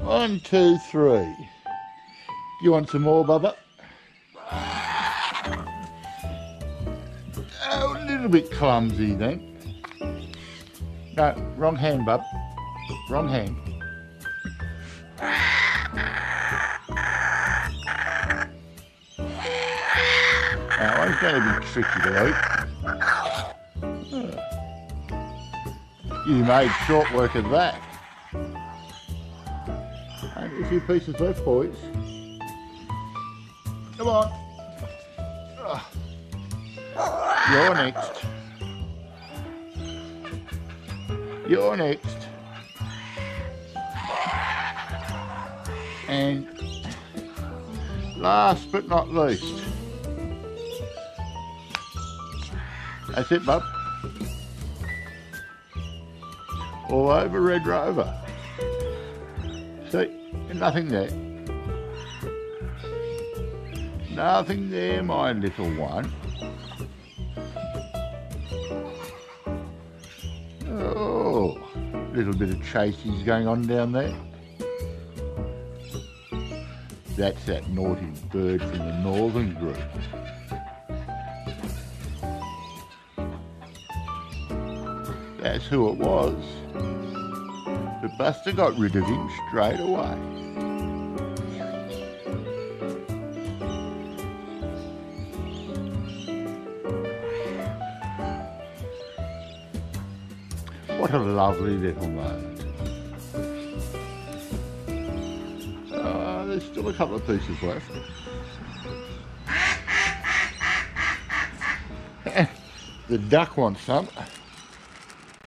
One, two, three. You want some more, Bubba? Oh, a little bit clumsy then. No, wrong hand, bub. Wrong hand. Now, I'm going to be tricky eat. You made short work of that. And a few pieces left, boys. Come on. Ah. You're next. You're next. And last but not least, that's it, bub. All over Red Rover. See, nothing there. Nothing there, my little one. Oh, little bit of chasing going on down there. That's that naughty bird from the northern group. That's who it was. But Buster got rid of him straight away. What a lovely little moment. Uh, there's still a couple of pieces left. the duck wants some.